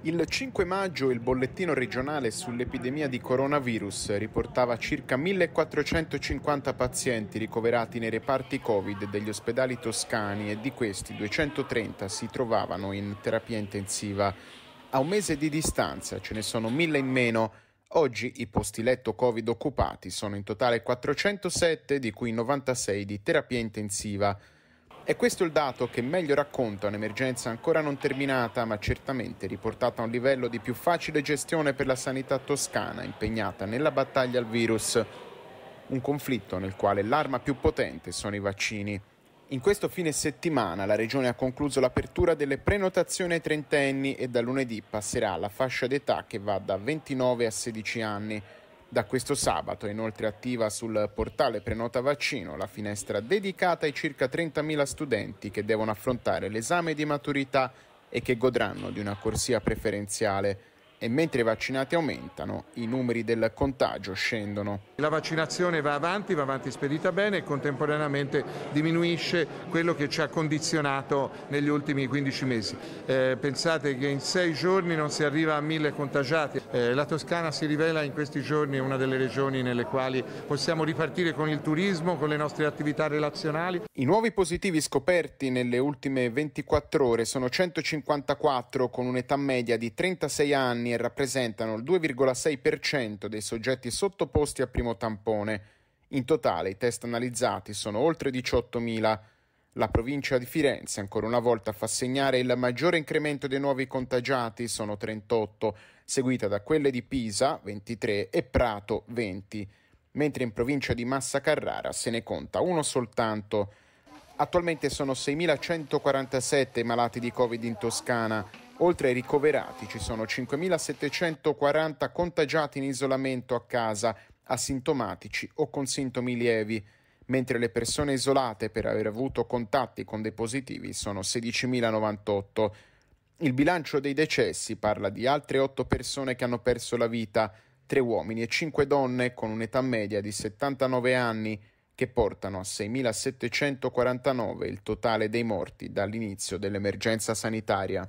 Il 5 maggio il bollettino regionale sull'epidemia di coronavirus riportava circa 1450 pazienti ricoverati nei reparti Covid degli ospedali toscani e di questi 230 si trovavano in terapia intensiva. A un mese di distanza ce ne sono mille in meno. Oggi i posti letto Covid occupati sono in totale 407, di cui 96 di terapia intensiva. È questo il dato che meglio racconta un'emergenza ancora non terminata, ma certamente riportata a un livello di più facile gestione per la sanità toscana impegnata nella battaglia al virus. Un conflitto nel quale l'arma più potente sono i vaccini. In questo fine settimana la Regione ha concluso l'apertura delle prenotazioni ai trentenni e da lunedì passerà alla fascia d'età che va da 29 a 16 anni. Da questo sabato è inoltre attiva sul portale Prenota Vaccino la finestra dedicata ai circa 30.000 studenti che devono affrontare l'esame di maturità e che godranno di una corsia preferenziale e mentre i vaccinati aumentano, i numeri del contagio scendono. La vaccinazione va avanti, va avanti spedita bene e contemporaneamente diminuisce quello che ci ha condizionato negli ultimi 15 mesi. Eh, pensate che in sei giorni non si arriva a mille contagiati. Eh, la Toscana si rivela in questi giorni una delle regioni nelle quali possiamo ripartire con il turismo, con le nostre attività relazionali. I nuovi positivi scoperti nelle ultime 24 ore sono 154 con un'età media di 36 anni anni e rappresentano il 2,6% dei soggetti sottoposti a primo tampone. In totale i test analizzati sono oltre 18.000. La provincia di Firenze ancora una volta fa segnare il maggiore incremento dei nuovi contagiati, sono 38, seguita da quelle di Pisa, 23, e Prato, 20, mentre in provincia di Massa Carrara se ne conta uno soltanto. Attualmente sono 6.147 i malati di Covid in Toscana, Oltre ai ricoverati ci sono 5.740 contagiati in isolamento a casa, asintomatici o con sintomi lievi, mentre le persone isolate per aver avuto contatti con dei positivi sono 16.098. Il bilancio dei decessi parla di altre 8 persone che hanno perso la vita, 3 uomini e 5 donne con un'età media di 79 anni, che portano a 6.749 il totale dei morti dall'inizio dell'emergenza sanitaria.